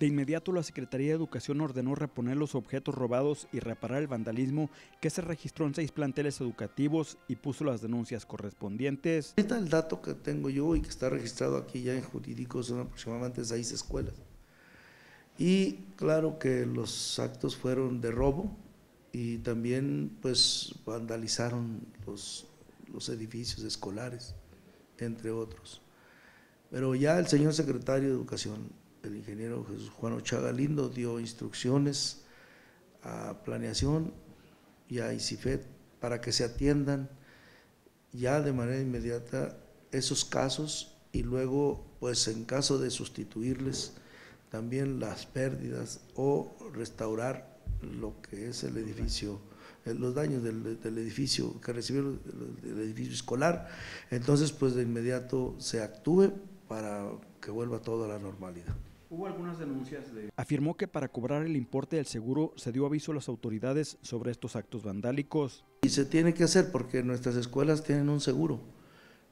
De inmediato la Secretaría de Educación ordenó reponer los objetos robados y reparar el vandalismo que se registró en seis planteles educativos y puso las denuncias correspondientes. Ahorita el dato que tengo yo y que está registrado aquí ya en jurídico son aproximadamente seis escuelas. Y claro que los actos fueron de robo y también pues vandalizaron los, los edificios escolares, entre otros. Pero ya el señor secretario de Educación, el ingeniero Jesús Juan Ochaga Lindo, dio instrucciones a planeación y a ICIFET para que se atiendan ya de manera inmediata esos casos y luego, pues en caso de sustituirles, también las pérdidas o restaurar lo que es el edificio, eh, los daños del, edificio que recibió el, edificio escolar. Entonces, pues de inmediato se actúe para que vuelva todo a la normalidad. Hubo algunas denuncias de... Afirmó que para cobrar el importe del seguro se dio aviso a las autoridades sobre estos actos vandálicos. Y se tiene que hacer porque nuestras escuelas tienen un seguro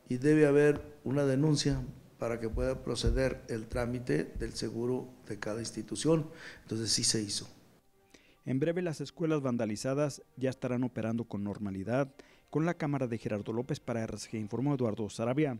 y debe haber una denuncia para que pueda proceder el trámite del seguro de cada institución. Entonces sí se hizo. En breve las escuelas vandalizadas ya estarán operando con normalidad. Con la cámara de Gerardo López para RSG informó Eduardo Sarabia.